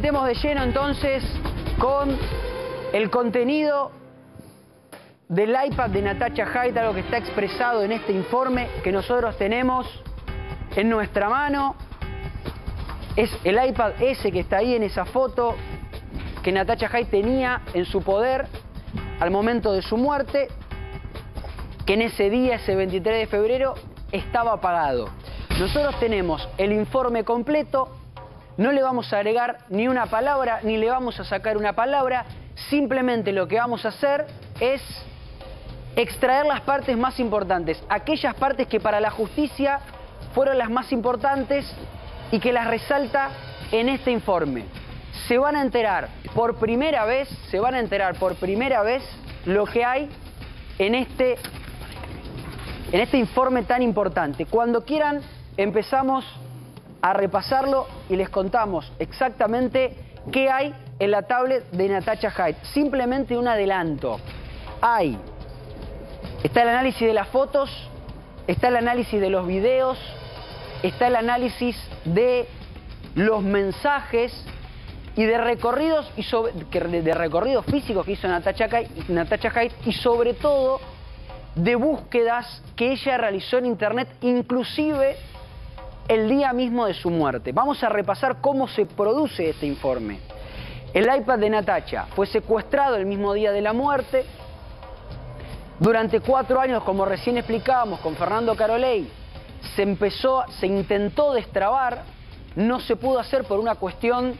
metemos de lleno entonces con el contenido del iPad de Natacha Haidt, algo que está expresado en este informe que nosotros tenemos en nuestra mano. Es el iPad ese que está ahí en esa foto que Natacha Haidt tenía en su poder al momento de su muerte, que en ese día, ese 23 de febrero, estaba apagado. Nosotros tenemos el informe completo, no le vamos a agregar ni una palabra, ni le vamos a sacar una palabra, simplemente lo que vamos a hacer es extraer las partes más importantes, aquellas partes que para la justicia fueron las más importantes y que las resalta en este informe. Se van a enterar por primera vez, se van a enterar por primera vez lo que hay en este, en este informe tan importante. Cuando quieran empezamos a repasarlo y les contamos exactamente qué hay en la tablet de Natacha Haidt. Simplemente un adelanto. Hay, está el análisis de las fotos, está el análisis de los videos, está el análisis de los mensajes y de recorridos y sobre, de recorridos físicos que hizo Natacha Haidt y sobre todo de búsquedas que ella realizó en internet, inclusive el día mismo de su muerte. Vamos a repasar cómo se produce este informe. El iPad de Natacha fue secuestrado el mismo día de la muerte. Durante cuatro años, como recién explicábamos con Fernando Carolei, se empezó, se intentó destrabar, no se pudo hacer por una cuestión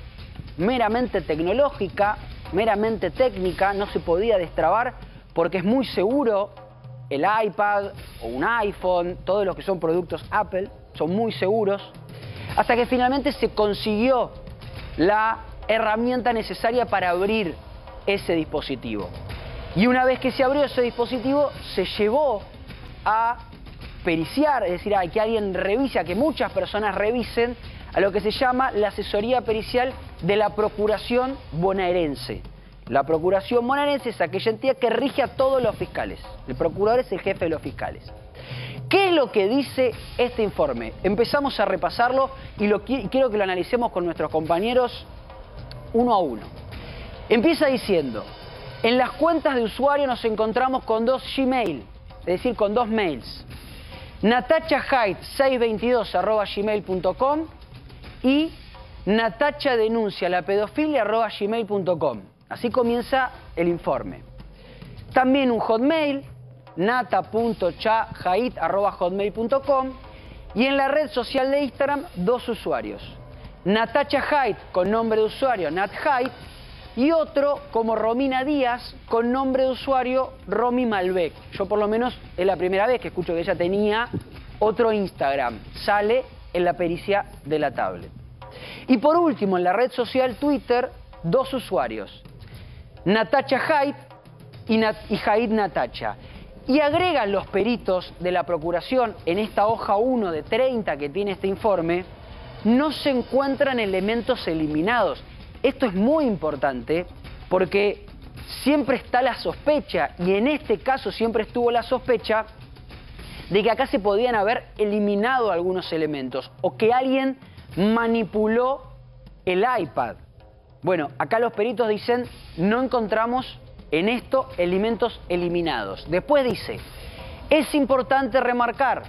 meramente tecnológica, meramente técnica, no se podía destrabar porque es muy seguro el iPad o un iPhone, todos los que son productos Apple, son muy seguros, hasta que finalmente se consiguió la herramienta necesaria para abrir ese dispositivo. Y una vez que se abrió ese dispositivo, se llevó a periciar, es decir, a que alguien revise, a que muchas personas revisen a lo que se llama la asesoría pericial de la Procuración bonaerense. La Procuración bonaerense es aquella entidad que rige a todos los fiscales. El procurador es el jefe de los fiscales. ¿Qué es lo que dice este informe? Empezamos a repasarlo y quiero que lo analicemos con nuestros compañeros uno a uno. Empieza diciendo, en las cuentas de usuario nos encontramos con dos Gmail, es decir, con dos mails. natachahide622 y Natacha denuncia la pedofilia gmail.com. Así comienza el informe. También un hotmail nata.chahait.hotmail.com y en la red social de Instagram dos usuarios. Natacha Haidt con nombre de usuario Nat Haidt y otro como Romina Díaz con nombre de usuario Romy Malbec. Yo por lo menos es la primera vez que escucho que ella tenía otro Instagram. Sale en la pericia de la tablet. Y por último, en la red social Twitter, dos usuarios. Natacha Haidt y, Nat Natacha y agregan los peritos de la Procuración en esta hoja 1 de 30 que tiene este informe, no se encuentran elementos eliminados. Esto es muy importante porque siempre está la sospecha, y en este caso siempre estuvo la sospecha, de que acá se podían haber eliminado algunos elementos o que alguien manipuló el iPad. Bueno, acá los peritos dicen no encontramos en esto elementos eliminados. Después dice, es importante remarcar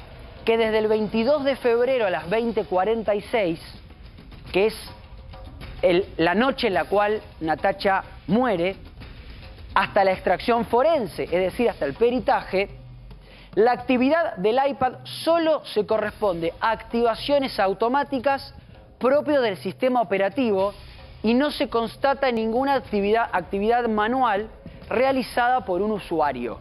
que desde el 22 de febrero a las 20.46, que es la noche en la cual Natacha muere, hasta la extracción forense, es decir, hasta el peritaje, la actividad del iPad solo se corresponde a activaciones automáticas propias del sistema operativo y no se constata ninguna actividad, actividad manual realizada por un usuario.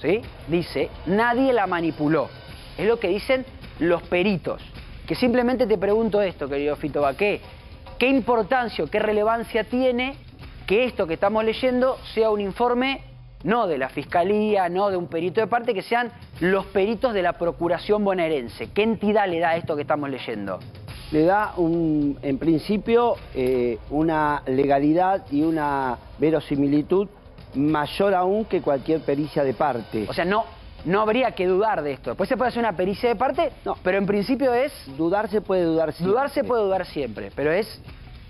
¿sí? Dice, nadie la manipuló. Es lo que dicen los peritos. Que simplemente te pregunto esto, querido Fito Baqué. ¿Qué importancia o qué relevancia tiene que esto que estamos leyendo sea un informe no de la Fiscalía, no de un perito de parte, que sean los peritos de la Procuración bonaerense? ¿Qué entidad le da esto que estamos leyendo? Le da, un, en principio, eh, una legalidad y una verosimilitud mayor aún que cualquier pericia de parte. O sea, no, no habría que dudar de esto. Después se puede hacer una pericia de parte, no, pero en principio es... Dudar se puede dudar siempre. Dudar se puede dudar siempre, pero es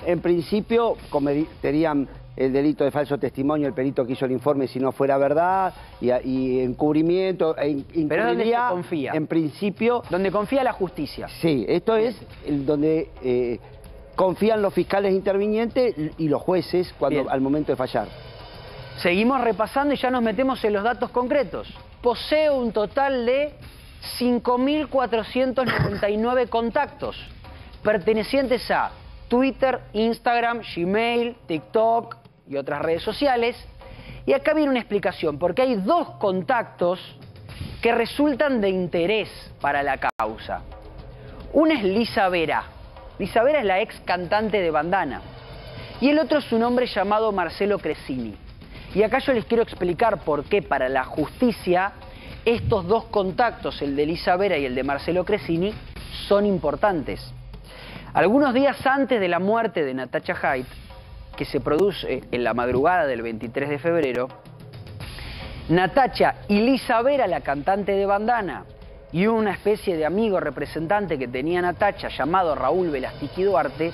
En principio cometerían el delito de falso testimonio, el perito que hizo el informe si no fuera verdad, y, encubrimiento, e ¿Pero dónde se confía? En principio... Donde confía la justicia. Sí, esto es donde eh, confían los fiscales intervinientes y los jueces cuando, al momento de fallar. Seguimos repasando y ya nos metemos en los datos concretos. Posee un total de 5.499 contactos pertenecientes a Twitter, Instagram, Gmail, TikTok y otras redes sociales. Y acá viene una explicación, porque hay dos contactos que resultan de interés para la causa. Una es Lisa Vera. Lisa Vera es la ex cantante de Bandana. Y el otro es un hombre llamado Marcelo Cresini. Y acá yo les quiero explicar por qué para la justicia estos dos contactos, el de Lisa Vera y el de Marcelo Cresini, son importantes. Algunos días antes de la muerte de Natacha Haidt, que se produce en la madrugada del 23 de febrero, Natacha y Lisa Vera, la cantante de bandana, y una especie de amigo representante que tenía Natacha llamado Raúl Velastiqui Duarte,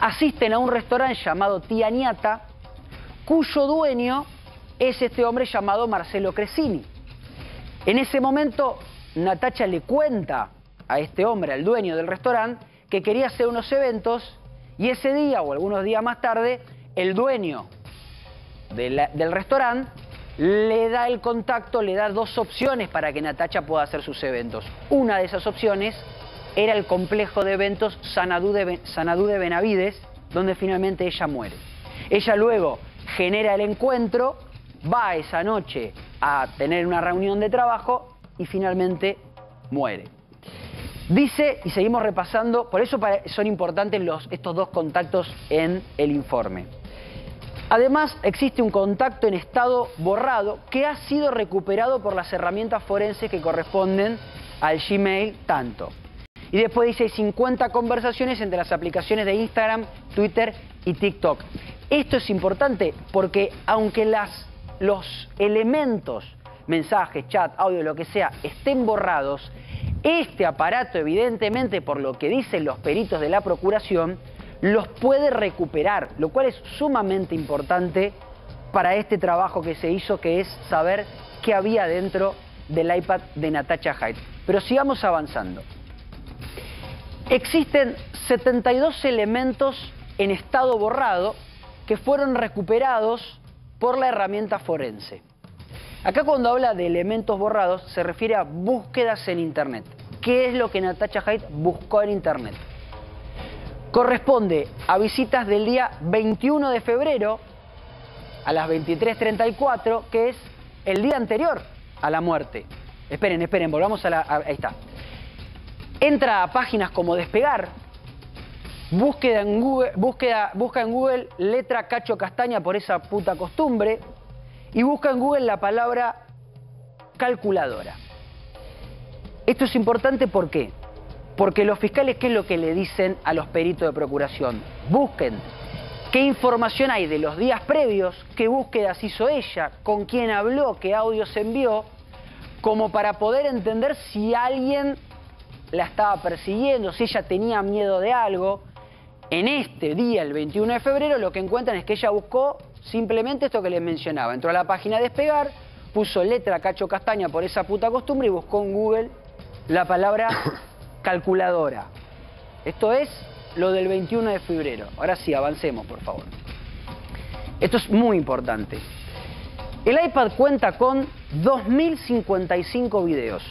asisten a un restaurante llamado Tía Niata, cuyo dueño es este hombre llamado Marcelo Cresini. En ese momento, Natacha le cuenta a este hombre, al dueño del restaurante, que quería hacer unos eventos y ese día o algunos días más tarde, el dueño del restaurante le da el contacto, le da dos opciones para que Natacha pueda hacer sus eventos. Una de esas opciones era el complejo de eventos Sanadú de, Sanadú de Benavides, donde finalmente ella muere. Ella luego genera el encuentro, va esa noche a tener una reunión de trabajo y finalmente muere. Dice, y seguimos repasando, por eso son importantes estos dos contactos en el informe. Además, existe un contacto en estado borrado que ha sido recuperado por las herramientas forenses que corresponden al Gmail tanto. Y después dice 50 conversaciones entre las aplicaciones de Instagram, Twitter y TikTok. Esto es importante porque aunque las, los elementos, mensajes, chat, audio, lo que sea, estén borrados, este aparato, evidentemente, por lo que dicen los peritos de la Procuración, los puede recuperar, lo cual es sumamente importante para este trabajo que se hizo, que es saber qué había dentro del iPad de Natacha Haidt. Pero sigamos avanzando. Existen 72 elementos en estado borrado que fueron recuperados por la herramienta forense. Acá cuando habla de elementos borrados se refiere a búsquedas en Internet. ¿Qué es lo que Natacha Haidt buscó en Internet? Corresponde a visitas del día 21 de febrero a las 23.34, que es el día anterior a la muerte. Esperen, esperen, volvamos a la... ahí está. Entra a páginas como Despegar, búsqueda en Google, búsqueda, busca en Google letra cacho castaña por esa puta costumbre, y busca en Google la palabra calculadora. Esto es importante ¿por qué? Porque los fiscales, ¿qué es lo que le dicen a los peritos de procuración? Busquen qué información hay de los días previos, qué búsquedas hizo ella, con quién habló, qué audios envió, como para poder entender si alguien la estaba persiguiendo, si ella tenía miedo de algo. En este día, el 21 de febrero, lo que encuentran es que ella buscó Simplemente esto que les mencionaba. Entró a la página Despegar, puso letra cacho castaña por esa puta costumbre y buscó en Google la palabra calculadora. Esto es lo del 21 de febrero. Ahora sí, avancemos, por favor. Esto es muy importante. El iPad cuenta con 2.055 videos.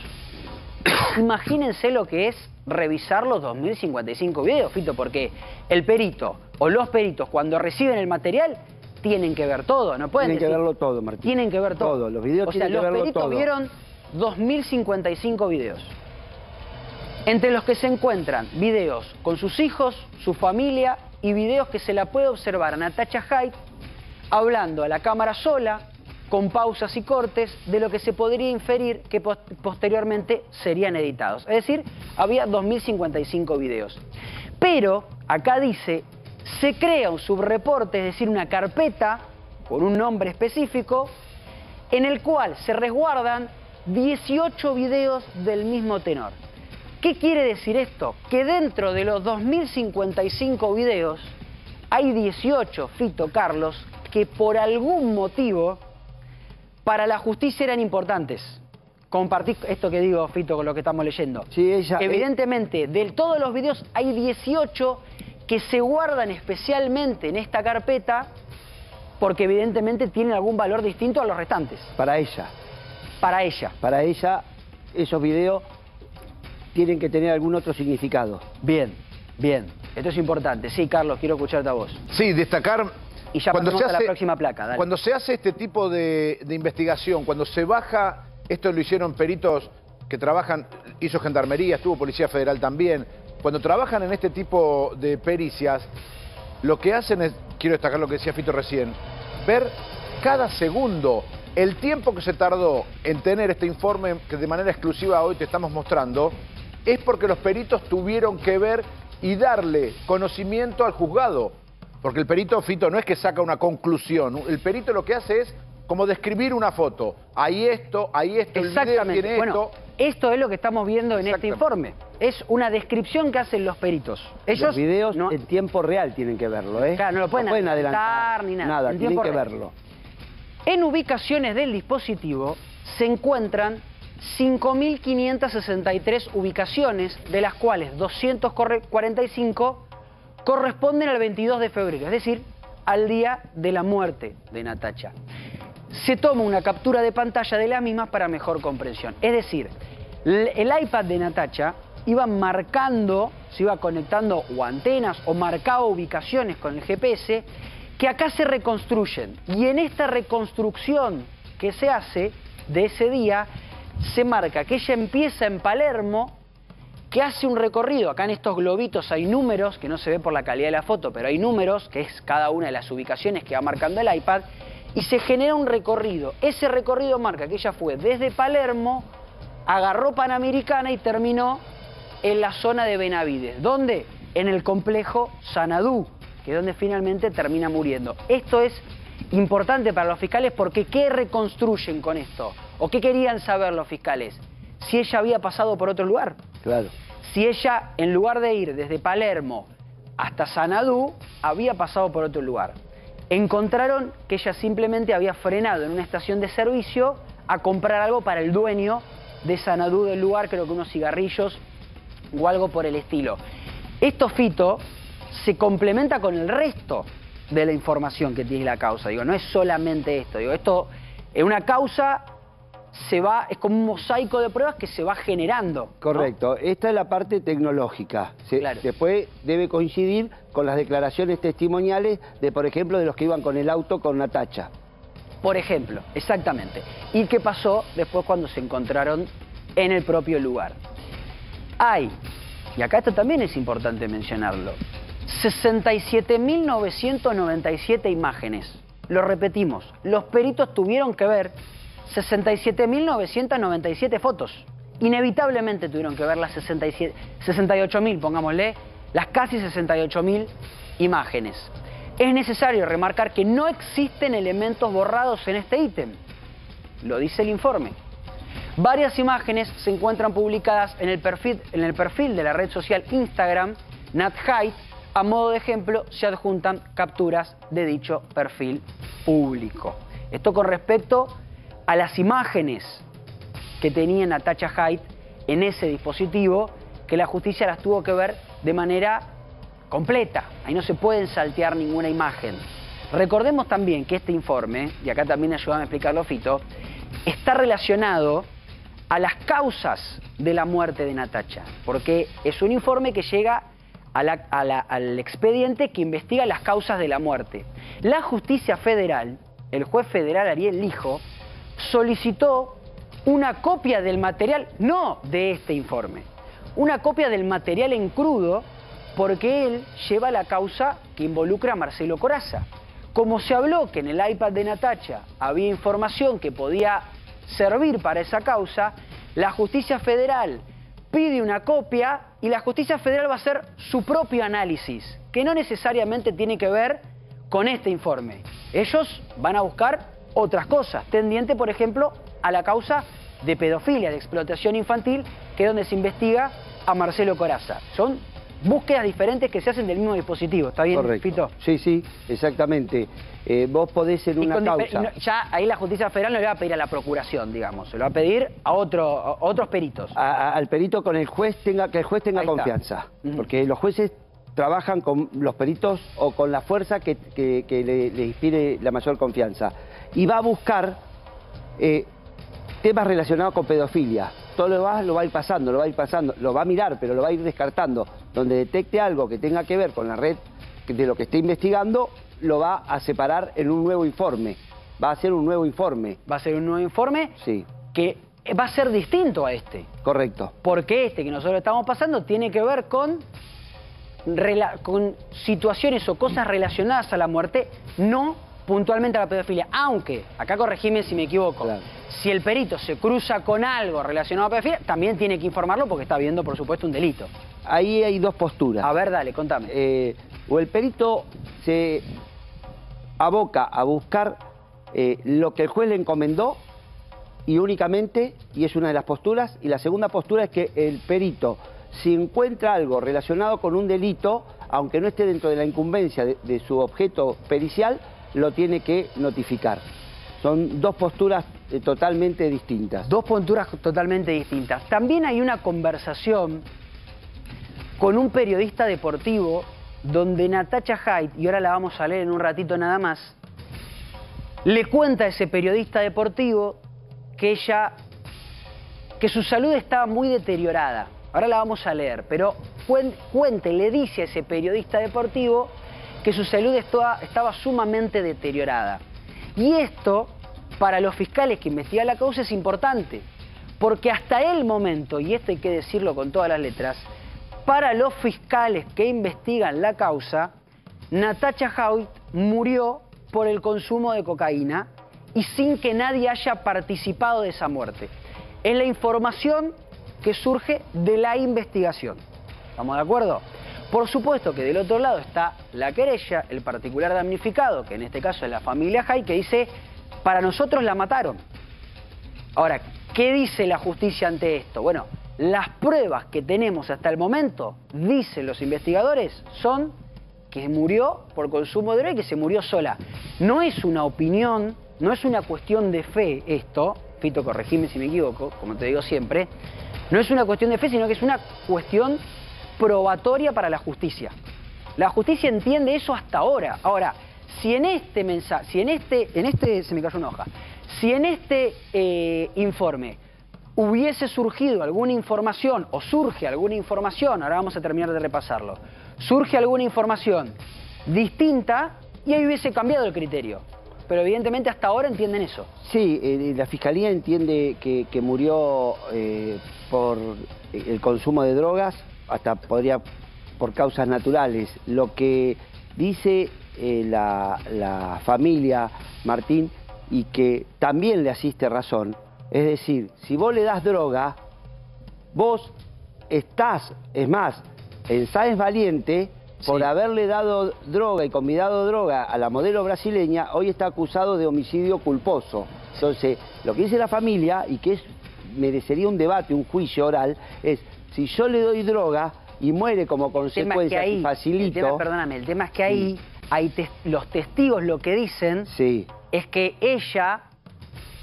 Imagínense lo que es revisar los 2.055 videos, Fito, porque el perito o los peritos cuando reciben el material tienen que ver todo, no pueden Tienen que verlo todo, Martín. Tienen que ver todo. los videos o sea, los peritos vieron 2.055 videos, entre los que se encuentran videos con sus hijos, su familia y videos que se la puede observar a Natacha Haidt hablando a la cámara sola, con pausas y cortes, de lo que se podría inferir que posteriormente serían editados. Es decir, había 2.055 videos. Pero acá dice se crea un subreporte, es decir, una carpeta con un nombre específico, en el cual se resguardan 18 videos del mismo tenor. ¿Qué quiere decir esto? Que dentro de los 2.055 videos hay 18, Fito, Carlos, que por algún motivo para la justicia eran importantes. Compartir esto que digo, Fito, con lo que estamos leyendo. Sí, ella... eh, Evidentemente, de todos los videos hay 18 que se guardan especialmente en esta carpeta porque evidentemente tienen algún valor distinto a los restantes. Para ella. Para ella. Para ella, esos videos tienen que tener algún otro significado. Bien, bien. Esto es importante. Sí, Carlos, quiero escucharte a vos. Sí, destacar... Y ya pasamos a la próxima placa, dale. Cuando se hace este tipo de, de investigación, cuando se baja, esto lo hicieron peritos que trabajan, hizo Gendarmería, estuvo Policía Federal también, cuando trabajan en este tipo de pericias, lo que hacen es, quiero destacar lo que decía Fito recién, ver cada segundo el tiempo que se tardó en tener este informe que de manera exclusiva hoy te estamos mostrando, es porque los peritos tuvieron que ver y darle conocimiento al juzgado. Porque el perito, Fito, no es que saca una conclusión, el perito lo que hace es como describir una foto. Ahí esto, ahí esto, el video Exactamente. tiene Bueno, esto. esto es lo que estamos viendo en este Exactamente. informe. Es una descripción que hacen los peritos. Ellos Los videos no- en tiempo real tienen que verlo, ¿eh? Claro, no lo pueden adelantar ni nada, en tienen que real. verlo. En ubicaciones del dispositivo se encuentran 5.563 ubicaciones, de las cuales 245 corresponden al 22 de febrero, es decir, al día de la muerte de Natacha. Se toma una captura de pantalla de la misma para mejor comprensión. Es decir, el iPad de Natacha iba marcando, se iba conectando o antenas o marcaba ubicaciones con el GPS que acá se reconstruyen. Y en esta reconstrucción que se hace de ese día, se marca que ella empieza en Palermo, que hace un recorrido. Acá en estos globitos hay números, que no se ve por la calidad de la foto, pero hay números, que es cada una de las ubicaciones que va marcando el iPad, y se genera un recorrido. Ese recorrido marca que ella fue desde Palermo, agarró Panamericana y terminó en la zona de Benavides. ¿Dónde? En el complejo Sanadú, que es donde finalmente termina muriendo. Esto es importante para los fiscales porque ¿qué reconstruyen con esto? ¿O qué querían saber los fiscales? Si ella había pasado por otro lugar. Claro. Si ella, en lugar de ir desde Palermo hasta Sanadú, había pasado por otro lugar. Encontraron que ella simplemente había frenado en una estación de servicio a comprar algo para el dueño de Sanadú del lugar, creo que unos cigarrillos o algo por el estilo. Esto, Fito, se complementa con el resto de la información que tiene la causa. Digo, no es solamente esto. Digo, esto es una causa, se va, es como un mosaico de pruebas que se va generando. ¿no? Correcto. Esta es la parte tecnológica. Se- Claro. Después debe coincidir con las declaraciones testimoniales de, por ejemplo, de los que iban con el auto con Natacha. Por ejemplo, exactamente. ¿Y qué pasó después cuando se encontraron en el propio lugar? Hay, y acá esto también es importante mencionarlo, 67.997 imágenes. Lo repetimos, los peritos tuvieron que ver 67.997 fotos. Inevitablemente tuvieron que ver las 67 68.000, pongámosle, las casi 68.000 imágenes. Es necesario remarcar que no existen elementos borrados en este ítem. Lo dice el informe. Varias imágenes se encuentran publicadas en el perfil, en el perfil de la red social Instagram, NatHeight. A modo de ejemplo, se adjuntan capturas de dicho perfil público. Esto con respecto a las imágenes que tenía Natacha Haidt en ese dispositivo, que la justicia las tuvo que ver de manera completa. Ahí no se pueden saltear ninguna imagen. Recordemos también que este informe, y acá también ayúdame a explicarlo Fito, está relacionado a las causas de la muerte de Natacha, porque es un informe que llega al expediente que investiga las causas de la muerte. La justicia federal, el juez federal Ariel Lijo, solicitó una copia del material, no de este informe, una copia del material en crudo porque él lleva la causa que involucra a Marcelo Coraza. Como se habló que en el iPad de Natacha había información que podía servir para esa causa, la justicia federal pide una copia y la justicia federal va a hacer su propio análisis, que no necesariamente tiene que ver con este informe. Ellos van a buscar otras cosas, tendiente, por ejemplo, a la causa de pedofilia, de explotación infantil, que es donde se investiga a Marcelo Coraza. Son búsquedas diferentes que se hacen del mismo dispositivo. ¿Está bien, Correcto. Fito? Sí, sí, exactamente. Eh, vos podés en Y una causa... no, ya ahí la justicia federal no le va a pedir a la procuración, digamos, se lo va a pedir a, otro, a otros peritos. a- a- al perito con el juez tenga que el juez tenga Ahí confianza porque los jueces trabajan con los peritos o con la fuerza que, que- que le, le inspire la mayor confianza y va a buscar eh, temas relacionados con pedofilia. Todo lo demás lo va a ir pasando lo va a ir pasando lo va a mirar pero lo va a ir descartando. Donde detecte algo que tenga que ver con la red de lo que esté investigando lo va a separar en un nuevo informe. Va a hacer un nuevo informe. Va a ser un nuevo informe sí. que va a ser distinto a este. correcto. Porque este que nosotros estamos pasando tiene que ver con, con situaciones o cosas relacionadas a la muerte, no puntualmente a la pedofilia. Aunque, acá corregime si me equivoco, Claro. si el perito se cruza con algo relacionado a la pedofilia, también tiene que informarlo porque está viendo, por supuesto, un delito. ahí hay dos posturas A ver, dale, contame. eh, o el perito se aboca a buscar eh, lo que el juez le encomendó y únicamente, y es una de las posturas, y la segunda postura es que el perito, si encuentra algo relacionado con un delito, aunque no esté dentro de la incumbencia de, de su objeto pericial, lo tiene que notificar. Son dos posturas eh, totalmente distintas. Dos posturas totalmente distintas. También hay una conversación con un periodista deportivo donde Natacha Haidt, y ahora la vamos a leer en un ratito nada más, le cuenta a ese periodista deportivo que ella, que su salud estaba muy deteriorada. Ahora la vamos a leer, pero cuen- cuente, le dice a ese periodista deportivo que su salud estaba, sumamente deteriorada. Y esto, para los fiscales que investigan la causa, es importante, porque hasta el momento, y esto hay que decirlo con todas las letras, para los fiscales que investigan la causa, Natacha Haidt murió por el consumo de cocaína y sin que nadie haya participado de esa muerte. Es la información que surge de la investigación. ¿Estamos de acuerdo? Por supuesto que del otro lado está la querella, el particular damnificado, que en este caso es la familia Hay, que dice, para nosotros la mataron. Ahora, ¿qué dice la justicia ante esto? Bueno, las pruebas que tenemos hasta el momento, dicen los investigadores, son que murió por consumo de droga y que se murió sola. No es una opinión, no es una cuestión de fe esto, Fito, corregime si me equivoco, como te digo siempre, no es una cuestión de fe, sino que es una cuestión probatoria para la justicia. La justicia entiende eso hasta ahora. Ahora, si en este mensaje, si en este, en este, se me cayó una hoja, si en este eh, informe hubiese surgido alguna información o surge alguna información, ahora vamos a terminar de repasarlo, surge alguna información distinta y ahí hubiese cambiado el criterio. Pero evidentemente hasta ahora entienden eso. Sí, eh, la fiscalía entiende que, murió eh, por el consumo de drogas, hasta podría por causas naturales. Lo que dice eh, la, la familia Martín y que también le asiste razón, es decir, si vos le das droga, vos estás, es más, en Sáenz Valiente, por Sí. haberle dado droga y convidado droga a la modelo brasileña, hoy está acusado de homicidio culposo. Entonces, lo que dice la familia, y que es, merecería un debate, un juicio oral, es, si yo le doy droga y muere como consecuencia ahí, y facilito... el tema- perdóname, el tema es que ahí hay tes- los testigos lo que dicen Sí, es que ella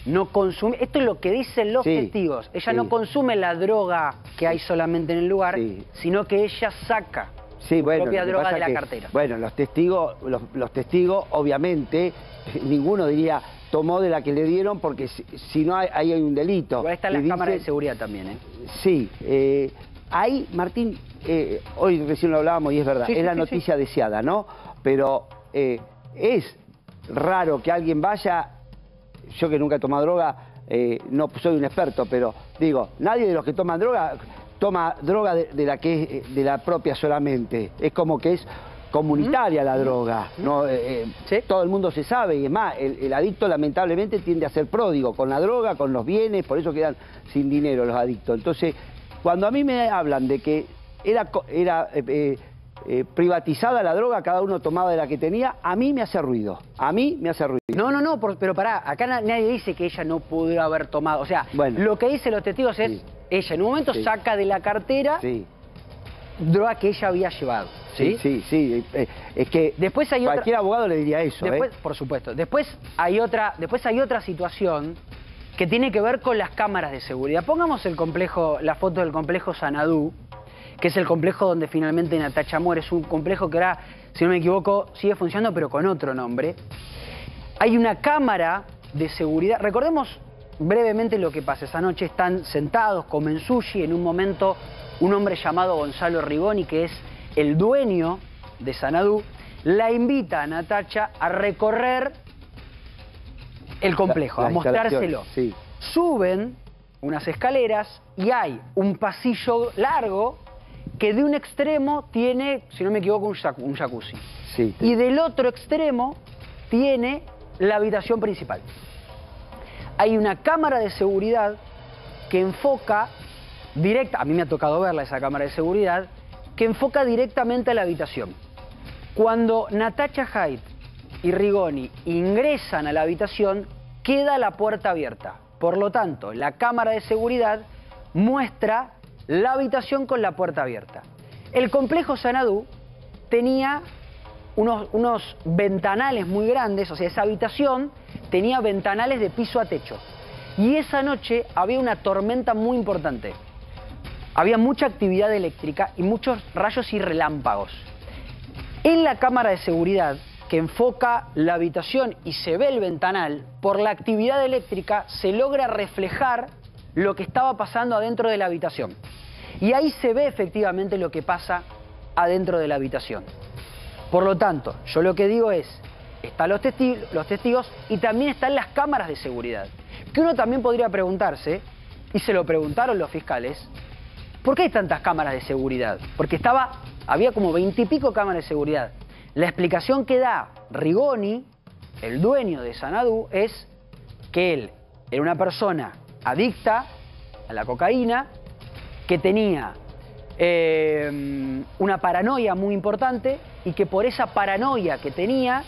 no consume, esto es lo que dicen los Sí, testigos, ella no consume la droga que hay solamente en el lugar, sino que ella saca Sí, bueno, propia droga de la que, cartera. Bueno, los testigos, los, los testigos, obviamente, ninguno diría tomó de la que le dieron porque si, si no hay, ahí hay un delito. Igual están las dice- cámaras de seguridad también, ¿eh? Sí, eh, ahí, Martín, eh, hoy recién lo hablábamos y es verdad, Sí, es sí, la sí, noticia deseada, ¿no? Pero eh, es raro que alguien vaya, yo que nunca he tomado droga, no soy un experto, pero digo, nadie de los que toman droga toma droga de, de la que es de la propia solamente. Es como que es comunitaria la droga. ¿no? Eh, eh, Sí. Todo el mundo se sabe y es más, el, el adicto lamentablemente tiende a ser pródigo con la droga, con los bienes, por eso quedan sin dinero los adictos. Entonces, cuando a mí me hablan de que era, era eh, privatizada la droga, cada uno tomaba de la que tenía, a mí me hace ruido. A mí me hace ruido. No, no, no, por- pero pará, acá na- nadie dice que ella no pudo haber tomado. O sea, Bueno. lo que dicen los testigos es, Sí. ella en un momento Sí. saca de la cartera droga que ella había llevado. Sí, sí, sí. Eh, es que después hay cualquier abogado le diría eso. Después, ¿eh? Por supuesto. Después hay, otra, después hay otra situación que tiene que ver con las cámaras de seguridad. Pongamos el complejo, la foto del complejo Sanadú, que es el complejo donde finalmente Natacha muere. Es un complejo que ahora, si no me equivoco, sigue funcionando, pero con otro nombre. Hay una cámara de seguridad. Recordemos brevemente lo que pasa. Esa noche están sentados, comen sushi. En un momento, un hombre llamado Gonzalo Rigoni, que es el dueño de Sanadú, la invita a Natacha a recorrer el complejo, a mostrárselo. Suben unas escaleras y hay un pasillo largo que de un extremo tiene, si no me equivoco, un, jacuzzi. Y del otro extremo tiene la habitación principal. Hay una cámara de seguridad que enfoca directa, a mí me ha tocado verla esa cámara de seguridad, que enfoca directamente a la habitación. Cuando Natacha Haidt y Rigoni ingresan a la habitación, queda la puerta abierta. Por lo tanto, la cámara de seguridad muestra la habitación con la puerta abierta. El complejo Sanadú tenía unos, unos, ventanales muy grandes, o sea, esa habitación tenía ventanales de piso a techo. Y esa noche había una tormenta muy importante. Había mucha actividad eléctrica y muchos rayos y relámpagos. En la cámara de seguridad que enfoca la habitación y se ve el ventanal, por la actividad eléctrica se logra reflejar lo que estaba pasando adentro de la habitación. Y ahí se ve efectivamente lo que pasa adentro de la habitación. Por lo tanto, yo lo que digo es, están los, testigos, y también están las cámaras de seguridad. Que uno también podría preguntarse, y se lo preguntaron los fiscales, ¿por qué hay tantas cámaras de seguridad? Porque estaba, había como veintipico cámaras de seguridad. La explicación que da Rigoni, el dueño de Sanadú, es que él era una persona adicta a la cocaína, que tenía eh, una paranoia muy importante y que por esa paranoia que tenía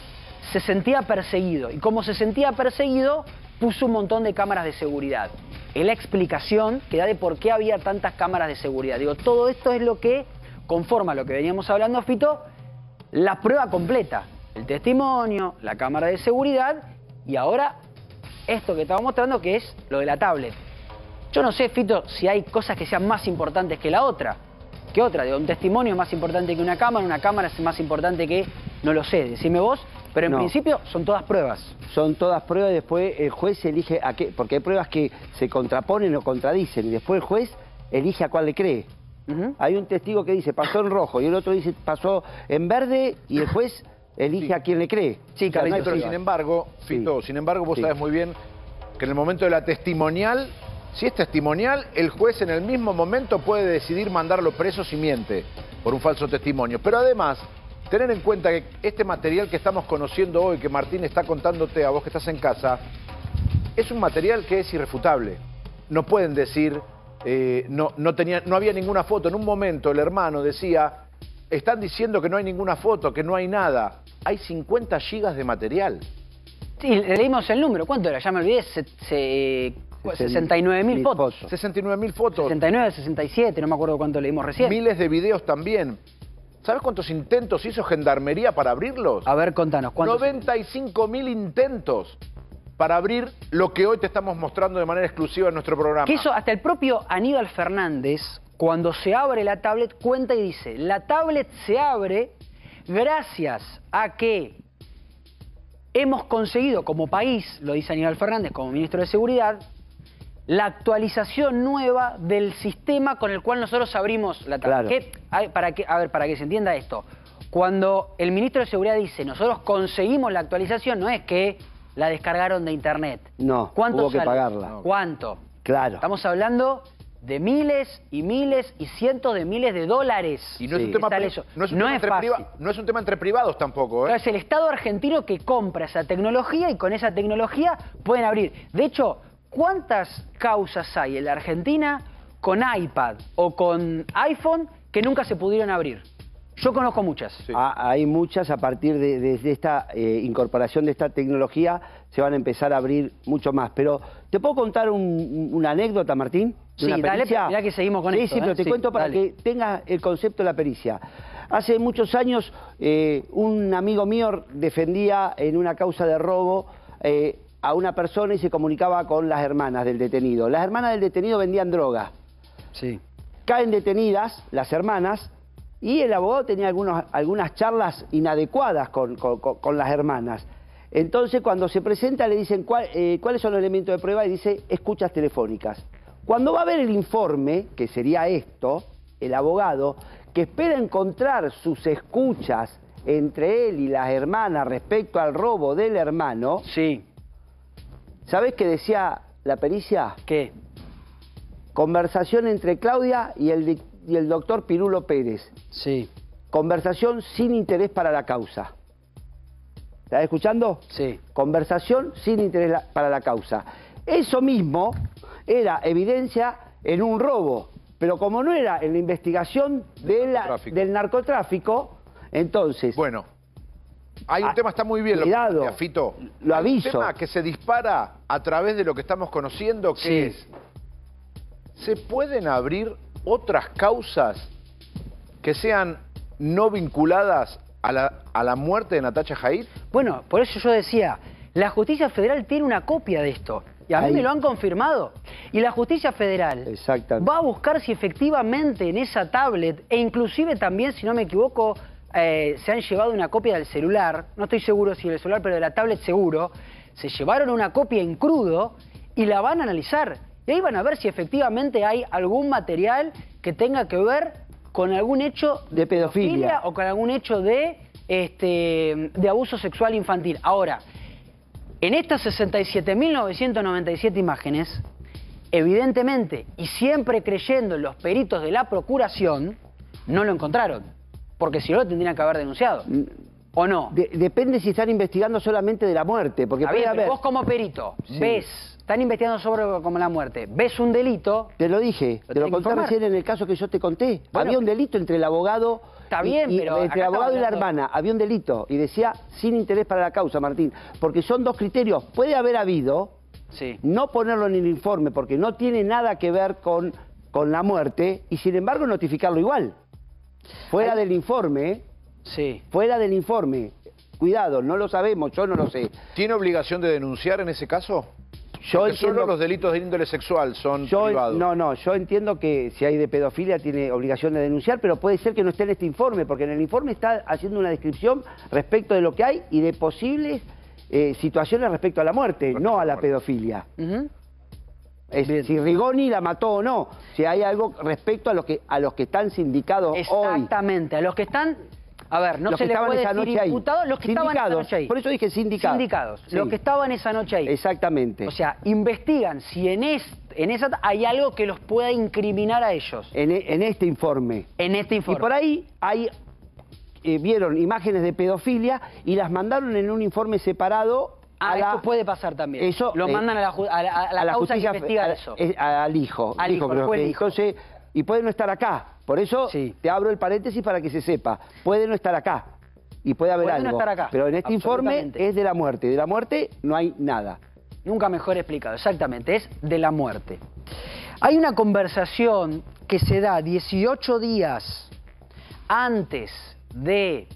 se sentía perseguido. Y como se sentía perseguido, puso un montón de cámaras de seguridad. Es la explicación que da de por qué había tantas cámaras de seguridad. Digo, todo esto es lo que conforma lo que veníamos hablando, Fito, la prueba completa, el testimonio, la cámara de seguridad y ahora esto que estaba mostrando que es lo de la tablet. Yo no sé, Fito, si hay cosas que sean más importantes que la otra. ¿Qué otra? un testimonio es más importante que una cámara, una cámara es más importante que... No lo sé, decime vos, pero en principio son todas pruebas. Son todas pruebas y después el juez elige a qué... Porque hay pruebas que se contraponen o contradicen y después el juez elige a cuál le cree. Hay un testigo que dice pasó en rojo y el otro dice pasó en verde y el juez elige a quién le cree. Sí, claro, pero sin embargo, Fito, sin embargo vos sabes muy bien que en el momento de la testimonial, si es testimonial, el juez en el mismo momento puede decidir mandarlo preso si miente por un falso testimonio. Pero además, tener en cuenta que este material que estamos conociendo hoy, que Martín está contándote a vos que estás en casa, es un material que es irrefutable. No pueden decir eh, no, no, tenía, no había ninguna foto. En un momento el hermano decía, están diciendo que no hay ninguna foto, que no hay nada. Hay 50 gigas de material. Sí, leímos el número. ¿Cuánto era? Ya me olvidé. 69 mil fotos. 69 mil fotos. 69, 67, no me acuerdo cuánto leímos recién. Miles de videos también. ¿Sabes cuántos intentos hizo Gendarmería para abrirlos? A ver, contanos. ¿cuántos? 95 mil intentos para abrir lo que hoy te estamos mostrando de manera exclusiva en nuestro programa. Que eso, hasta el propio Aníbal Fernández, cuando se abre la tablet, cuenta y dice, la tablet se abre gracias a que hemos conseguido como país, lo dice Aníbal Fernández como ministro de Seguridad, la actualización nueva del sistema con el cual nosotros abrimos la tablet. para que, a ver, para que se entienda esto, cuando el ministro de Seguridad dice nosotros conseguimos la actualización, no es que la descargaron de internet. No, ¿Cuánto hubo que pagarla. ¿Cuánto? Claro. Estamos hablando de miles y miles y cientos de miles de dólares. Y no es un tema, no es un tema, entre, no es un tema entre privados tampoco. ¿eh? es el Estado argentino que compra esa tecnología y con esa tecnología pueden abrir. De hecho, ¿cuántas causas hay en la Argentina con iPad o con iPhone que nunca se pudieron abrir? Yo conozco muchas. Ah, hay muchas, a partir de, esta eh, incorporación de esta tecnología se van a empezar a abrir mucho más. Pero, ¿te puedo contar una anécdota, Martín? de Sí, una dale, mirá que seguimos con sí, esto, Sí, pero ¿eh? te Sí, cuento para dale. que tengas el concepto de la pericia. Hace muchos años eh, un amigo mío defendía en una causa de robo a una persona y se comunicaba con las hermanas del detenido. Las hermanas del detenido vendían droga. Sí. Caen detenidas las hermanas y el abogado tenía algunos, algunas charlas inadecuadas con, con- con- con las hermanas. Entonces cuando se presenta le dicen "¿Cuál- eh, cuáles son los elementos de prueba y dice escuchas telefónicas. Cuando va a ver el informe, que sería esto, el abogado, que espera encontrar sus escuchas entre él y las hermanas respecto al robo del hermano, Sí. ¿Sabés qué decía la pericia? ¿Qué? Conversación entre Claudia y el, y el doctor Pirulo Pérez. Sí. Conversación sin interés para la causa. ¿Estás escuchando? Sí. Conversación sin interés la- para la causa. Eso mismo era evidencia en un robo, pero como no era en la investigación de la- narcotráfico. del narcotráfico, entonces... Bueno, hay un Ah, tema, está muy bien cuidado, lo que Fito. lo Hay aviso. un tema que se dispara a través de lo que estamos conociendo, que Sí. es, ¿se pueden abrir otras causas que sean no vinculadas a la, a la muerte de Natacha Jaid? Bueno, por eso yo decía, la justicia federal tiene una copia de esto. Y a mí Ahí. me lo han confirmado. Y la justicia federal va a buscar si efectivamente en esa tablet, e inclusive también, si no me equivoco, eh, se han llevado una copia del celular, no estoy seguro si del celular, pero de la tablet seguro, se llevaron una copia en crudo y la van a analizar. Y ahí van a ver si efectivamente hay algún material que tenga que ver con algún hecho De pedofilia. o con algún hecho de, este, de abuso sexual infantil. Ahora, en estas 67.997 imágenes, evidentemente, y siempre creyendo en los peritos de la Procuración, no lo encontraron. Porque si no lo tendrían que haber denunciado. Mm. ¿O no? De- depende si están investigando solamente de la muerte, porque puede haber... vos como perito Sí. ves, están investigando sobre como la muerte, ves un delito, Te lo dije, te lo conté recién en el caso que yo te conté. Bueno, había un delito entre el abogado Está y- bien, y- pero entre el abogado y la hermana, había un delito y decía sin interés para la causa, Martín, porque son dos criterios. Puede haber habido, sí. no ponerlo en el informe porque no tiene nada que ver con, con la muerte y sin embargo notificarlo igual. Fuera del informe, Sí. fuera del informe. Cuidado, no lo sabemos, yo no lo sé. ¿Tiene obligación de denunciar en ese caso? Yo Porque entiendo- solo los delitos de índole sexual son Yo, privados. no, no, yo entiendo que si hay de pedofilia tiene obligación de denunciar, pero puede ser que no esté en este informe, porque en el informe está haciendo una descripción respecto de lo que hay y de posibles eh, situaciones respecto a la muerte, Respecto no a a la pedofilia. Ujú. Es- Bien. si Rigoni la mató o no, si hay algo respecto a los que a los que están sindicados hoy. Exactamente, a los que están, a ver, no los se les puede decir imputados, los que estaban esa noche ahí. Por eso dije sindicados. Sindicados, Sí. los que estaban esa noche ahí. Exactamente. O sea, investigan si en, es, en esa hay algo que los pueda incriminar a ellos. en, e- en este informe. En este informe. Y por ahí hay, eh, vieron imágenes de pedofilia y las mandaron en un informe separado Ah, a la, esto puede pasar también. Eso, Lo eh, mandan a la, a la, a la a la causa justicia que investiga a- eso. al hijo. Al hijo, que. hijo. Entonces, y puede no estar acá. Por eso Sí. te abro el paréntesis para que se sepa. Puede no estar acá. Y puede haber Puede no algo. estar acá, Pero en este informe es de la muerte. De la muerte no hay nada. Nunca mejor explicado, exactamente, es de la muerte. Hay una conversación que se da 18 días antes de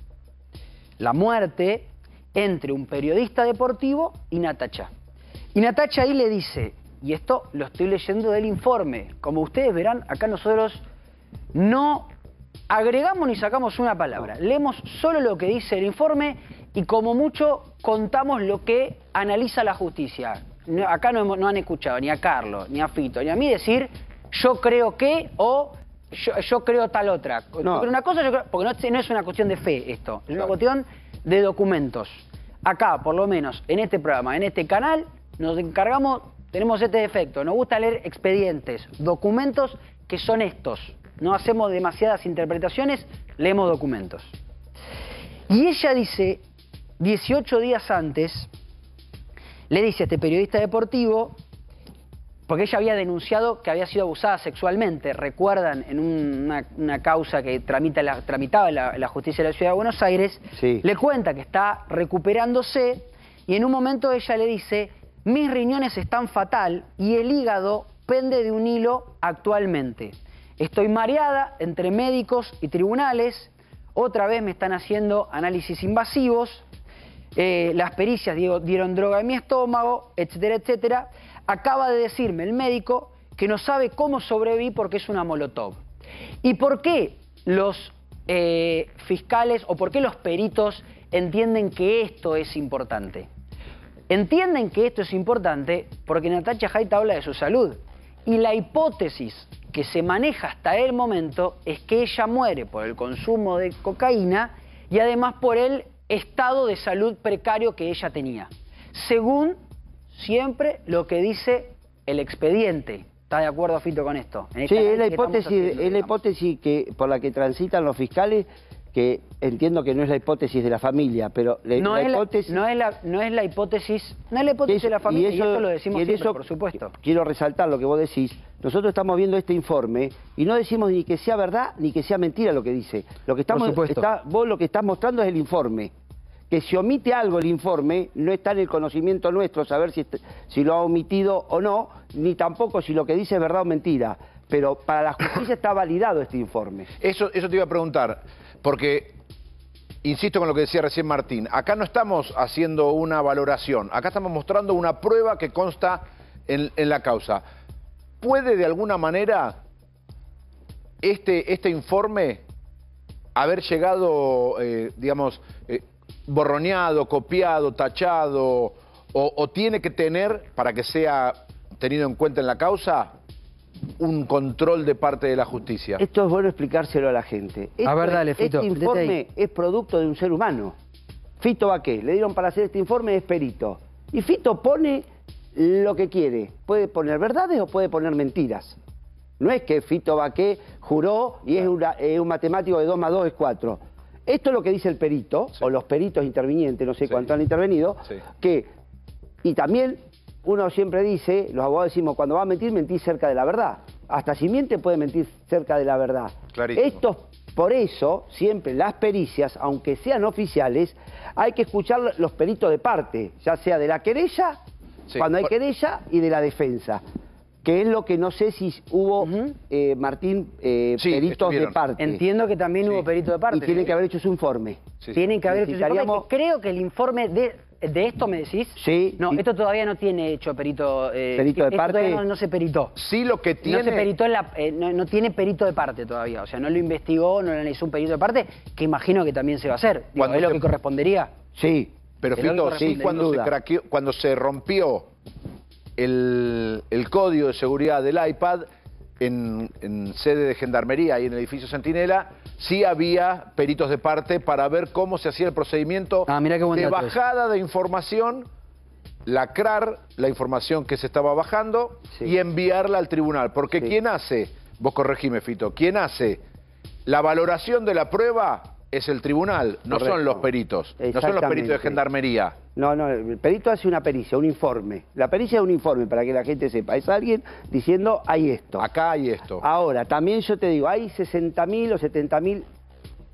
la muerte entre un periodista deportivo y Natacha. Y Natacha ahí le dice, y esto lo estoy leyendo del informe, como ustedes verán, acá nosotros no agregamos ni sacamos una palabra, leemos solo lo que dice el informe y como mucho contamos lo que analiza la justicia. No- acá no, hemos- no han escuchado ni a Carlos, ni a Fito, ni a mí decir yo creo que o yo, yo creo tal otra. No. creo una cosa, yo creo- porque no, es- una cuestión de fe esto, es una cuestión de documentos. Acá, por lo menos, en este programa, en este canal, nos encargamos, tenemos este defecto, nos gusta leer expedientes, documentos que son estos. No hacemos demasiadas interpretaciones, leemos documentos. Y ella dice, 18 días antes, le dice a este periodista deportivo, porque ella había denunciado que había sido abusada sexualmente, recuerdan, en un- una, una causa que tramita la- tramitaba la, la justicia de la Ciudad de Buenos Aires, Sí. le cuenta que está recuperándose y en un momento ella le dice, mis riñones están fatal y el hígado pende de un hilo actualmente. Estoy mareada entre médicos y tribunales, otra vez me están haciendo análisis invasivos, eh, las pericias dieron droga en mi estómago, etcétera, etcétera. Acaba de decirme el médico que no sabe cómo sobreviví porque es una molotov. ¿Y por qué los eh, fiscales o por qué los peritos entienden que esto es importante? Entienden que esto es importante porque Natacha Jaita habla de su salud. Y la hipótesis que se maneja hasta el momento es que ella muere por el consumo de cocaína y además por el estado de salud precario que ella tenía. Según siempre lo que dice el expediente. ¿Está de acuerdo, Fito, con esto? sí, es la, hipótesis, es la hipótesis que, por la que transitan los fiscales que entiendo que no es la hipótesis de la familia, pero no la es hipótesis... no, es la, no es la hipótesis, no es la hipótesis de la familia, y eso, lo decimos siempre, por supuesto. Quiero resaltar lo que vos decís. Nosotros estamos viendo este informe y no decimos ni que sea verdad ni que sea mentira lo que dice. Lo que estamos, está, vos lo que estás mostrando es el informe. Que si omite algo el informe, no está en el conocimiento nuestro saber si, lo ha omitido o no, ni tampoco si lo que dice es verdad o mentira. Pero para la justicia está validado este informe. Eso, eso te iba a preguntar. Porque, insisto con lo que decía recién Martín, acá no estamos haciendo una valoración, acá estamos mostrando una prueba que consta en, la causa. ¿Puede de alguna manera este, este informe haber llegado, eh, digamos, eh, borroneado, copiado, tachado, o, tiene que tener, para que sea tenido en cuenta en la causa, un control de parte de la justicia. Esto es bueno explicárselo a la gente. a ver, dale, Fito. Este informe es producto de un ser humano. Fito qué? le dieron para hacer este informe, es perito. Y Fito pone lo que quiere. Puede poner verdades o puede poner mentiras. No es que Fito Baqué juró y es, un matemático de 2 más 2 es 4. Esto es lo que dice el perito, o los peritos intervinientes, no sé cuánto han intervenido, que, y también uno siempre dice, los abogados decimos, cuando va a mentir, mentir cerca de la verdad. Hasta si miente puede mentir cerca de la verdad. Esto, por eso, siempre las pericias, aunque sean oficiales, hay que escuchar los peritos de parte, ya sea de la querella, cuando hay querella, y de la defensa. Que es lo que no sé si hubo, eh, Martín, eh, peritos de parte. Entiendo que también hubo peritos de parte. Y tienen que haber hecho su informe. Tienen que haber hecho su informe. Creo que el informe de ¿De esto me decís? Sí. No, esto todavía no tiene hecho perito... Eh, ¿Perito de parte? Todavía no, se peritó. Sí, lo que tiene... No se peritó la, eh, no, tiene perito de parte todavía. O sea, no lo investigó, no lo analizó un perito de parte, que imagino que también se va a hacer. ¿Es lo que correspondería? Sí. Pero Fito, sí, cuando se, craqueó, cuando se rompió el, el código de seguridad del iPad en, sede de Gendarmería y en el edificio Centinela, sí había peritos de parte para ver cómo se hacía el procedimiento ah, de bajada de información, lacrar la información que se estaba bajando y enviarla al tribunal. Porque ¿quién hace, vos corregime Fito, quién hace la valoración de la prueba es el tribunal, no son los peritos, no son los peritos de gendarmería. No, no, el perito hace una pericia, un informe. La pericia es un informe para que la gente sepa. Es alguien diciendo, hay esto. Acá hay esto. Ahora, también yo te digo, hay 60.000 o 70.000 eh,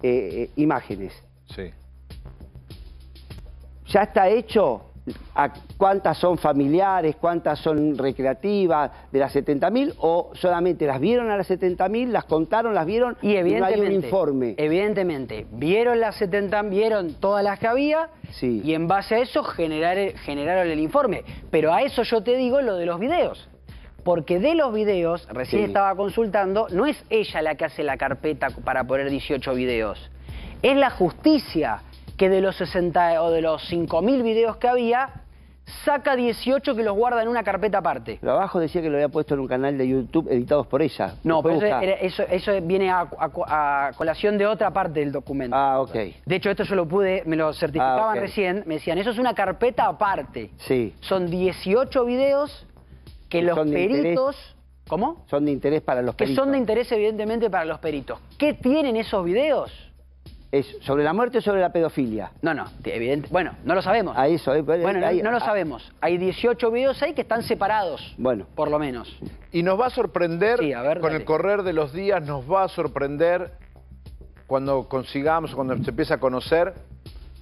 eh, imágenes. Sí. Ya está hecho a cuántas son familiares, cuántas son recreativas de las 70.000 o solamente las vieron a las 70.000, las contaron, las vieron y, evidentemente, no hay un informe. Evidentemente, vieron las 70, vieron todas las que había y en base a eso generaron el informe. Pero a eso yo te digo lo de los videos. Porque de los videos, recién estaba consultando, no es ella la que hace la carpeta para poner 18 videos. Es la justicia que de los 60 o de los 5.000 videos que había, saca 18 que los guarda en una carpeta aparte. Pero abajo decía que lo había puesto en un canal de YouTube editados por ella. No, pero eso, eso, viene a, colación de otra parte del documento. Ah, ok. De hecho, esto yo lo pude, me lo certificaban ah, recién, me decían, eso es una carpeta aparte. Sí. Son 18 videos que, los peritos... ¿Cómo? Son de interés para los peritos. Que son de interés evidentemente para los peritos. ¿Qué tienen esos videos? ¿Es sobre la muerte o sobre la pedofilia? No, no, evidente, bueno, no lo sabemos. Ahí eso, eh, bueno, no, lo ah. sabemos. Hay 18 videos ahí que están separados, bueno. por lo menos. Y nos va a sorprender, con el correr de los días, nos va a sorprender cuando consigamos, cuando se empiece a conocer,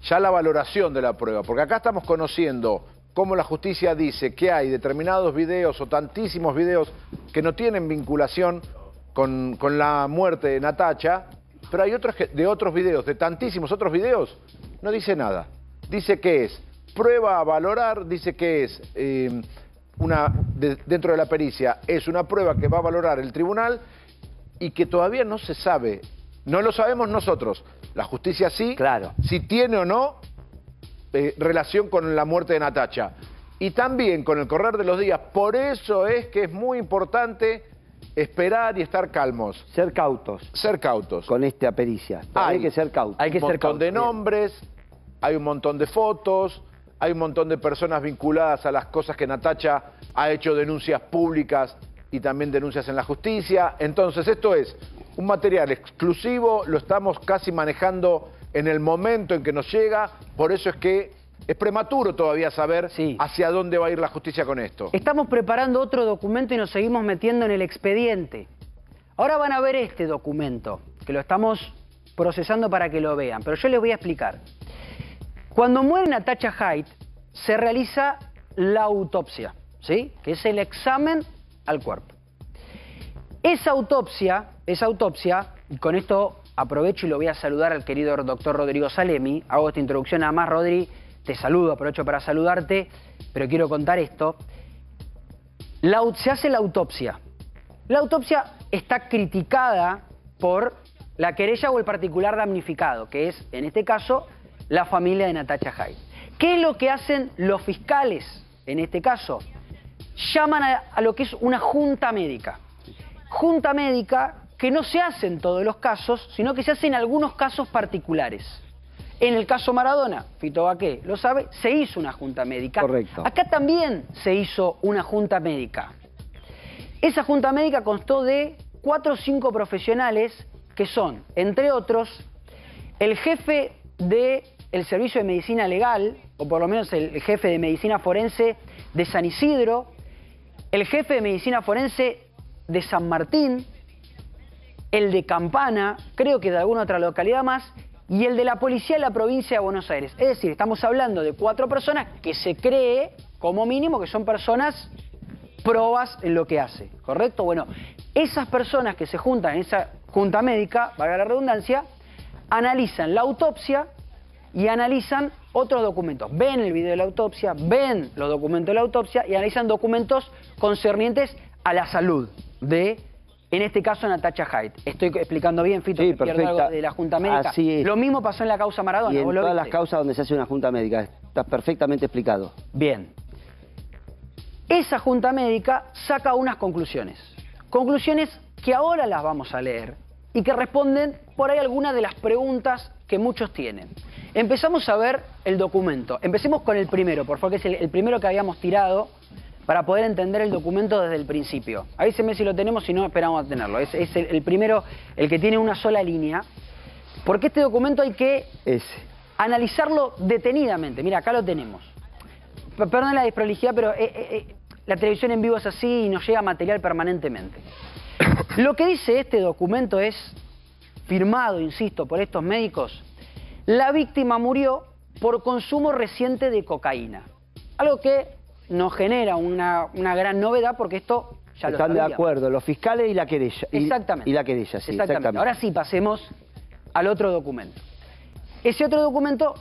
ya la valoración de la prueba. Porque acá estamos conociendo cómo la justicia dice que hay determinados videos o tantísimos videos que no tienen vinculación con, con la muerte de Natacha, pero hay otros que- de otros videos, de tantísimos otros videos, no dice nada. Dice que es prueba a valorar, dice que es eh, una, de- dentro de la pericia, es una prueba que va a valorar el tribunal y que todavía no se sabe, no lo sabemos nosotros, la justicia sí, Claro. si tiene o no eh, relación con la muerte de Natacha. Y también con el correr de los días, por eso es que es muy importante esperar y estar calmos, Ser cautos ser cautos. con esta pericia. Hay- Hay que ser cautos. hay que un ser montón de nombres, hay un montón de fotos, hay un montón de personas vinculadas a las cosas que Natacha ha hecho denuncias públicas y también denuncias en la justicia. Entonces, esto es un material exclusivo, lo estamos casi manejando en el momento en que nos llega, por eso es que es prematuro todavía saber Sí. hacia dónde va a ir la justicia con esto. Estamos preparando otro documento y nos seguimos metiendo en el expediente. Ahora van a ver este documento, que lo estamos procesando para que lo vean, pero yo les voy a explicar. Cuando muere Natacha Haidt, se realiza la autopsia, ¿sí? Que es el examen al cuerpo. Esa autopsia, esa autopsia, y con esto aprovecho y lo voy a saludar al querido doctor Rodrigo Salemi, hago esta introducción, además Rodri, te saludo, aprovecho para saludarte, pero quiero contar esto. Se hace la autopsia. La autopsia está criticada por la querella o el particular damnificado, que es, en este caso, la familia de Natacha Haidt. ¿Qué es lo que hacen los fiscales, en este caso? Llaman a lo que es una junta médica. Junta médica que no se hace en todos los casos, sino que se hace en algunos casos particulares. En el caso Maradona, Fito Baqué lo sabe, se hizo una junta médica. Correcto. Acá también se hizo una junta médica. Esa junta médica constó de cuatro o cinco profesionales que son, entre otros, el jefe del Servicio de Medicina Legal, o por lo menos el jefe de Medicina Forense de San Isidro, el jefe de Medicina Forense de San Martín, el de Campana, creo que de alguna otra localidad más, y el de la policía de la provincia de Buenos Aires. Es decir, estamos hablando de cuatro personas que se cree, como mínimo, que son personas probas en lo que hace, ¿correcto? Bueno, esas personas que se juntan en esa junta médica, valga la redundancia, analizan la autopsia y analizan otros documentos. Ven el video de la autopsia, ven los documentos de la autopsia y analizan documentos concernientes a la salud de, en este caso, Natacha Haidt. Estoy explicando bien, Fito, Sí, que pierdo perfecta. algo de la junta médica. Así es. Lo mismo pasó en la causa Maradona. y en ¿vos lo todas las causas donde se hace una junta médica. Está perfectamente explicado. Bien. Esa junta médica saca unas conclusiones. Conclusiones que ahora las vamos a leer y que responden por ahí algunas de las preguntas que muchos tienen. Empezamos a ver el documento. Empecemos con el primero, por favor, que es el, el primero que habíamos tirado para poder entender el documento desde el principio. Avíseme si lo tenemos, si no esperamos a tenerlo. Es, es el, el primero, el que tiene una sola línea. Porque este documento hay que Ese. analizarlo detenidamente. Mira, acá lo tenemos. Perdón la desprolijidad, pero eh, eh, eh, la televisión en vivo es así y nos llega material permanentemente. Lo que dice este documento es, firmado, insisto, por estos médicos, la víctima murió por consumo reciente de cocaína. Algo que nos genera una, una gran novedad porque esto ya lo Están de acuerdo los fiscales y la querella. y- Exactamente. Y, la querella, sí, exactamente. Ahora sí, pasemos al otro documento. Ese otro documento,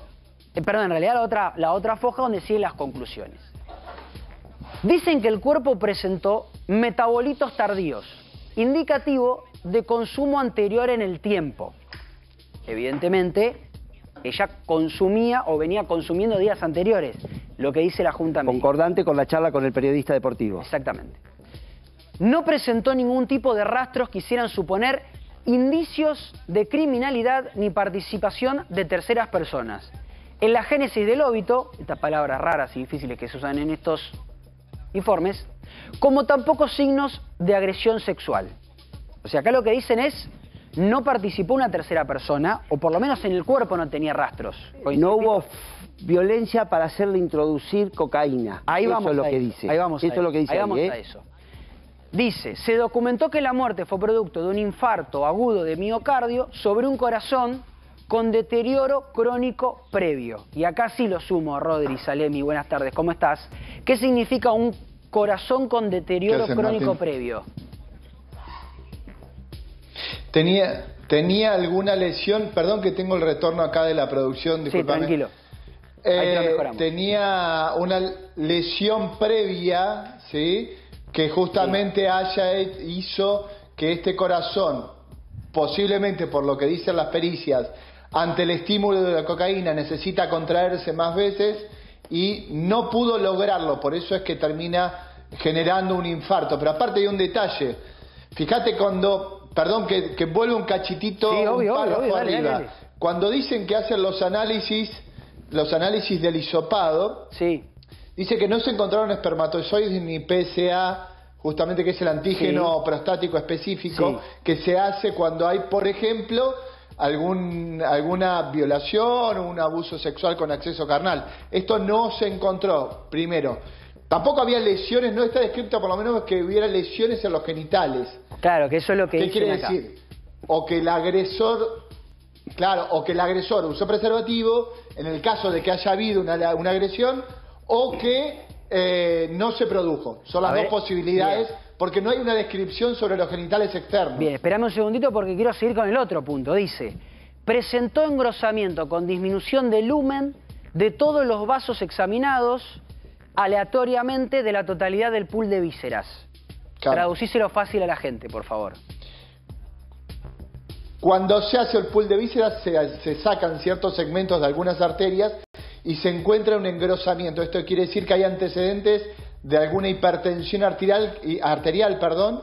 eh, perdón, en realidad la otra, la otra foja donde siguen las conclusiones. Dicen que el cuerpo presentó metabolitos tardíos, indicativo de consumo anterior en el tiempo. Evidentemente, ella consumía o venía consumiendo días anteriores, lo que dice la Junta Médica. Concordante con la charla con el periodista deportivo. Exactamente. No presentó ningún tipo de rastros que hicieran suponer indicios de criminalidad ni participación de terceras personas. En la génesis del óbito, estas palabras raras y difíciles que se usan en estos informes, como tampoco signos de agresión sexual. O sea, acá lo que dicen es, no participó una tercera persona, o por lo menos en el cuerpo no tenía rastros. No hubo violencia para hacerle introducir cocaína. Ahí eso vamos es lo a que eso, dice. Ahí vamos eso a es lo que dice ahí ahí, vamos ¿eh? a eso. Dice, se documentó que la muerte fue producto de un infarto agudo de miocardio sobre un corazón con deterioro crónico previo. Y acá sí lo sumo, Rodri Salemi, buenas tardes, ¿cómo estás? ¿Qué significa un corazón con deterioro crónico previo? Tenía, tenía alguna lesión, perdón que tengo el retorno acá de la producción, disculpame. Sí, tranquilo. Eh, tenía una lesión previa, ¿sí? Que justamente haya hizo que este corazón, posiblemente por lo que dicen las pericias, ante el estímulo de la cocaína necesita contraerse más veces y no pudo lograrlo, por eso es que termina generando un infarto. Pero aparte hay un detalle, fíjate cuando, perdón que, que vuelve un cachitito un arriba, cuando dicen que hacen los análisis, los análisis del hisopado, sí. dice que no se encontraron espermatozoides ni PSA justamente que es el antígeno prostático específico que se hace cuando hay, por ejemplo, algún, alguna violación o un abuso sexual con acceso carnal. Esto no se encontró, primero. Tampoco había lesiones, no está descrito por lo menos que hubiera lesiones en los genitales. Claro, que eso es lo que ¿Qué quiere decir? O que el agresor, claro, o que el agresor usó preservativo, en el caso de que haya habido una, una agresión, o que eh, no se produjo. Son las dos posibilidades porque no hay una descripción sobre los genitales externos. Bien, espérame un segundito porque quiero seguir con el otro punto. Dice, presentó engrosamiento con disminución de lumen de todos los vasos examinados aleatoriamente de la totalidad del pool de vísceras. Traducíselo fácil a la gente, por favor. Cuando se hace el pool de vísceras se sacan ciertos segmentos de algunas arterias y se encuentra un engrosamiento. Esto quiere decir que hay antecedentes de alguna hipertensión arterial, arterial perdón,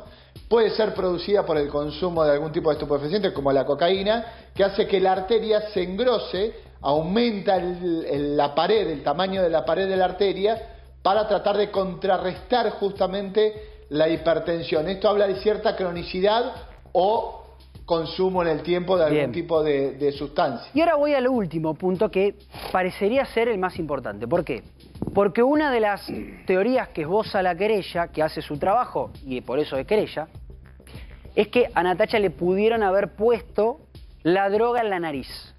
puede ser producida por el consumo de algún tipo de estupefaciente como la cocaína, que hace que la arteria se engrose, aumenta la pared, el tamaño de la pared de la arteria, para tratar de contrarrestar justamente la hipertensión. Esto habla de cierta cronicidad o consumo en el tiempo de algún tipo de, sustancia. Y ahora voy al último punto que parecería ser el más importante. ¿Por qué? Porque una de las teorías que esboza la querella, que hace su trabajo, y por eso es querella, es que a Natacha le pudieron haber puesto la droga en la nariz.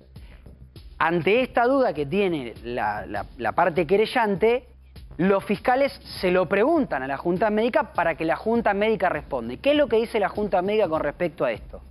Ante esta duda que tiene la, la parte querellante, los fiscales se lo preguntan a la Junta Médica para que la Junta Médica responde. ¿Qué es lo que dice la Junta Médica con respecto a esto?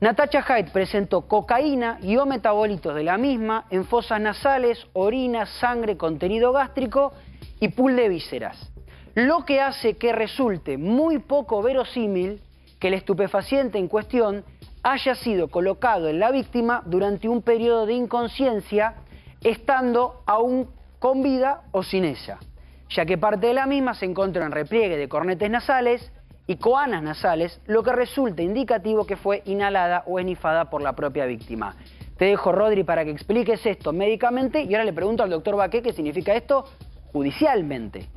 Natacha Haidt presentó cocaína y o metabolitos de la misma en fosas nasales, orina, sangre, contenido gástrico y pool de vísceras. Lo que hace que resulte muy poco verosímil que el estupefaciente en cuestión haya sido colocado en la víctima durante un periodo de inconsciencia, estando aún con vida o sin ella, ya que parte de la misma se encontró en repliegue de cornetes nasales, y coanas nasales, lo que resulta indicativo que fue inhalada o enifada por la propia víctima. Te dejo, Rodri, para que expliques esto médicamente y ahora le pregunto al doctor Baqué qué significa esto judicialmente.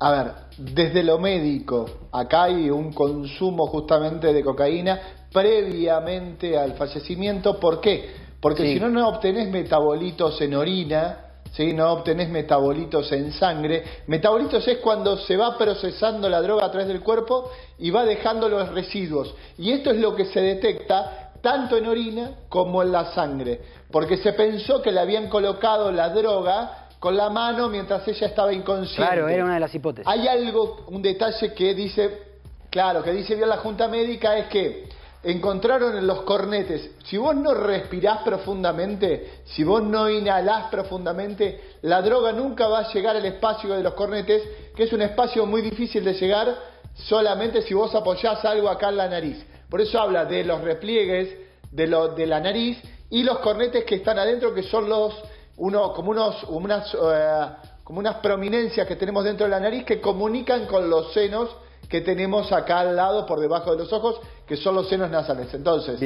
A ver, desde lo médico, acá hay un consumo justamente de cocaína previamente al fallecimiento. ¿Por qué? Porque si no, no obtenés metabolitos en orina, ¿sí? no obtenés metabolitos en sangre. Metabolitos es cuando se va procesando la droga a través del cuerpo y va dejando los residuos. Y esto es lo que se detecta tanto en orina como en la sangre, porque se pensó que le habían colocado la droga con la mano mientras ella estaba inconsciente. Claro, era una de las hipótesis. Hay algo, un detalle que dice, claro, que dice bien la Junta Médica es que encontraron en los cornetes, si vos no respirás profundamente, si vos no inhalás profundamente, la droga nunca va a llegar al espacio de los cornetes, que es un espacio muy difícil de llegar solamente si vos apoyás algo acá en la nariz. Por eso habla de los repliegues de, de la nariz y los cornetes que están adentro, que son los uno, como, unos, eh, como unas prominencias que tenemos dentro de la nariz que comunican con los senos que tenemos acá al lado, por debajo de los ojos, que son los senos nasales. Entonces,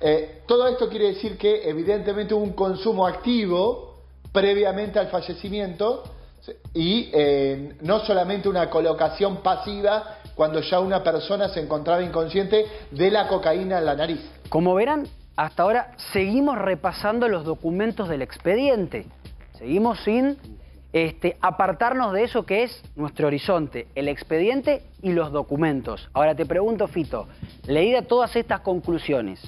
eh, todo esto quiere decir que evidentemente hubo un consumo activo previamente al fallecimiento y eh, no solamente una colocación pasiva cuando ya una persona se encontraba inconsciente de la cocaína en la nariz. Como verán, hasta ahora seguimos repasando los documentos del expediente. Seguimos sin este, apartarnos de eso que es nuestro horizonte, el expediente y los documentos. Ahora te pregunto, Fito, leída todas estas conclusiones,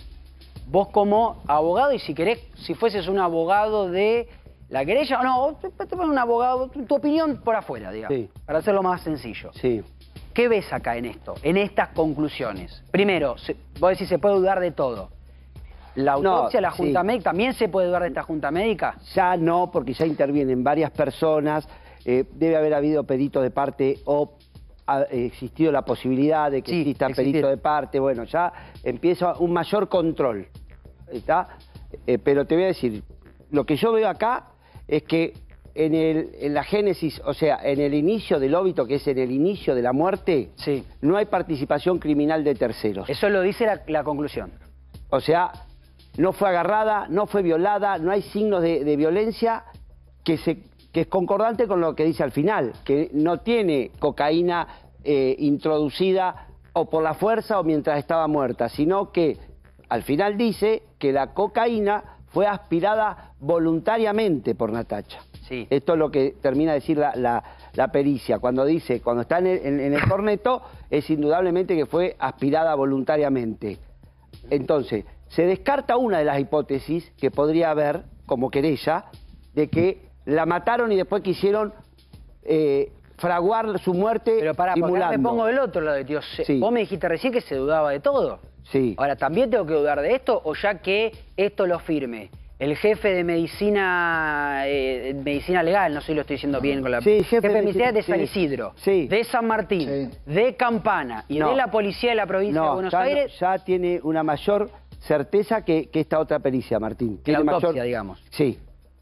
vos como abogado, y si querés, si fueses un abogado de la querella, o no, te te pones un abogado, tu, opinión por afuera, digamos, Sí. para hacerlo más sencillo. Sí. ¿Qué ves acá en esto, en estas conclusiones? Primero, vos decís se puede dudar de todo. La No, autopsia, la junta sí. médica, ¿también se puede dudar de esta junta médica? Ya no, porque ya intervienen varias personas, eh, debe haber habido perito de parte o ha existido la posibilidad de que Sí, exista existir. perito de parte, bueno, ya empieza un mayor control, ¿está? Eh, pero te voy a decir, lo que yo veo acá es que en, el, en la génesis, o sea, en el inicio del óbito, que es en el inicio de la muerte, Sí. no hay participación criminal de terceros. Eso lo dice la, la conclusión. O sea, no fue agarrada, no fue violada, no hay signos de, de violencia que, se, que es concordante con lo que dice al final, que no tiene cocaína eh, introducida o por la fuerza o mientras estaba muerta, sino que al final dice que la cocaína fue aspirada voluntariamente por Natacha. Sí. Esto es lo que termina de decir la, la- la pericia. Cuando dice, cuando está en el, en- en el corneto, es indudablemente que fue aspirada voluntariamente. Entonces, se descarta una de las hipótesis que podría haber, como querella, de que la mataron y después quisieron eh, fraguar su muerte Pero para, porque simulando. me pongo del otro lado de Dios. Sí. Vos me dijiste recién que se dudaba de todo. Sí. Ahora, ¿también tengo que dudar de esto o ya que esto lo firme? El jefe de medicina eh, medicina legal, no sé si lo estoy diciendo bien con la... Sí, jefe de de medicina de San sí. Isidro, Sí. de San Martín, de Campana y No. de la policía de la provincia de No, Buenos ya, Aires, ya tiene una mayor certeza que, que esta otra pericia, Martín. Que la autopsia, mayor- digamos. Sí.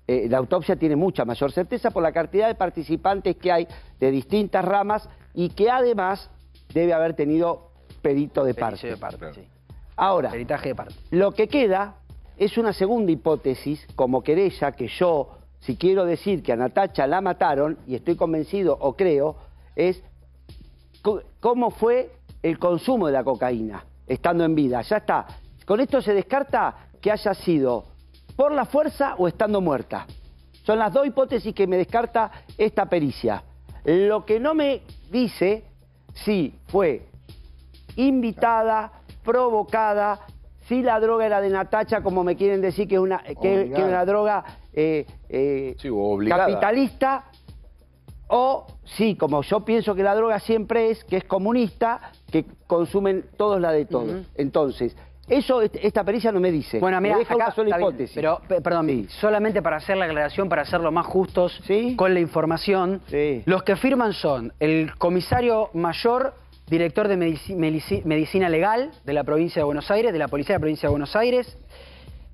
Eh, la autopsia tiene mucha mayor certeza por la cantidad de participantes que hay de distintas ramas y que además debe haber tenido perito de parte. Pericio de parte, sí. Ahora, Peritaje de parte. lo que queda es una segunda hipótesis como querella que yo, si quiero decir que a Natacha la mataron, y estoy convencido o creo, es cómo fue el consumo de la cocaína estando en vida. Ya está. Con esto se descarta que haya sido por la fuerza o estando muerta. Son las dos hipótesis que me descarta esta pericia. Lo que no me dice si fue invitada, provocada, si la droga era de Natacha, como me quieren decir que es una, que, que es Obligada. una droga eh, eh, Sí, capitalista, o sí, como yo pienso que la droga siempre es, que es comunista, que consumen todos la de todos. Entonces, eso est- esta pericia no me dice. Bueno, me mira, deja acá una sola bien, hipótesis. pero pe- perdón, Sí. solamente para hacer la aclaración, para hacerlo más justos Sí. con la información, Sí. los que firman son el comisario mayor, director de medici- medici- medicina legal de la provincia de Buenos Aires, de la policía de la provincia de Buenos Aires,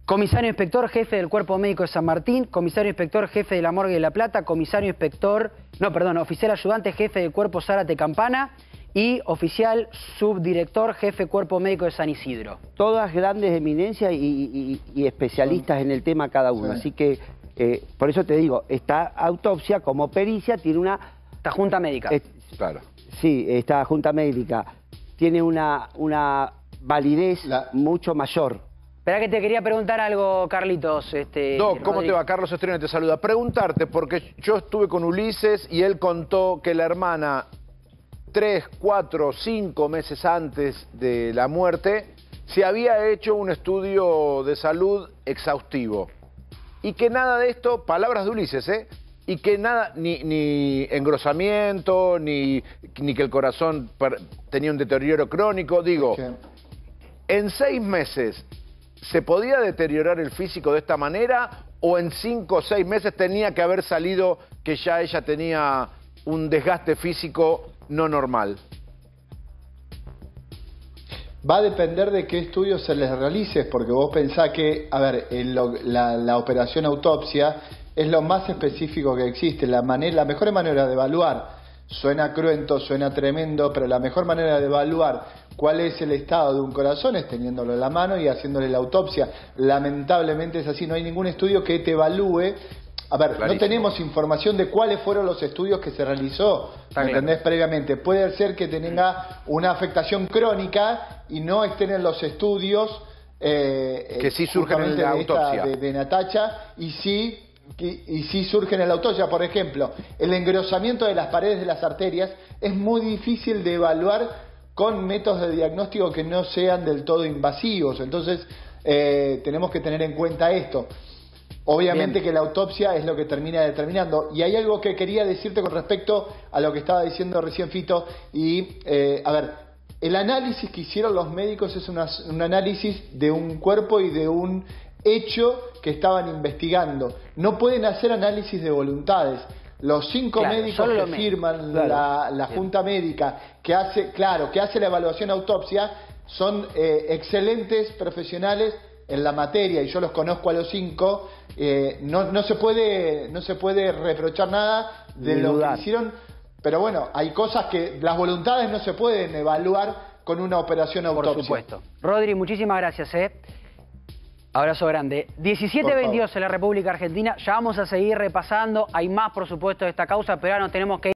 comisario inspector jefe del cuerpo médico de San Martín, comisario inspector jefe de la morgue de La Plata, comisario inspector, no, perdón, oficial ayudante jefe del cuerpo Zárate Campana y oficial subdirector jefe cuerpo médico de San Isidro. Todas grandes eminencias y, y- y especialistas en el tema cada uno. Sí. Así que, eh, por eso te digo, esta autopsia como pericia tiene una... Esta junta médica. Claro. sí, esta junta médica tiene una, una validez La- mucho mayor. Espera que te quería preguntar algo, Carlitos. Este, Doc, ¿cómo te va? Carlos Estrella te saluda. Preguntarte, porque yo estuve con Ulises y él contó que la hermana, tres, cuatro, cinco meses antes de la muerte, se había hecho un estudio de salud exhaustivo. Y que nada de esto, palabras de Ulises, ¿eh? Y que nada, ni, ni engrosamiento, ni, ni que el corazón per- tenía un deterioro crónico. Digo, ¿En seis meses se podía deteriorar el físico de esta manera o en cinco o seis meses tenía que haber salido que ya ella tenía un desgaste físico no normal? Va a depender de qué estudios se les realice, porque vos pensás que, a ver, la, operación autopsia es lo más específico que existe, la, la mejor manera de evaluar. Suena cruento, suena tremendo, pero la mejor manera de evaluar cuál es el estado de un corazón es teniéndolo en la mano y haciéndole la autopsia. Lamentablemente es así, no hay ningún estudio que te evalúe. A ver, Clarísimo. no tenemos información de cuáles fueron los estudios que se realizó, Está ¿me claro. entendés? previamente. Puede ser que tenga una afectación crónica y no estén en los estudios eh, Que sí surgen en la de esta- autopsia. de, de Natacha y sí y, y sí surgen en la autopsia. Por ejemplo, el engrosamiento de las paredes de las arterias es muy difícil de evaluar con métodos de diagnóstico que no sean del todo invasivos. Entonces, eh, tenemos que tener en cuenta esto. Obviamente que la autopsia es lo que termina determinando. Y hay algo que quería decirte con respecto a lo que estaba diciendo recién Fito. Y, eh, a ver, el análisis que hicieron los médicos es un análisis de un cuerpo y de un hecho que estaban investigando. No pueden hacer análisis de voluntades. Los cinco médicos que firman la, junta médica que hace, claro, que hace la evaluación autopsia, son eh, excelentes profesionales en la materia y yo los conozco a los cinco. Eh, no, no, se puede, no se puede reprochar nada de lo que hicieron, pero bueno, hay cosas que las voluntades no se pueden evaluar con una operación autopsia. Por supuesto. Rodri, muchísimas gracias. ¿eh? Abrazo grande. 17.22 en la República Argentina. Ya vamos a seguir repasando. Hay más, por supuesto, de esta causa, pero ahora nos tenemos que ir.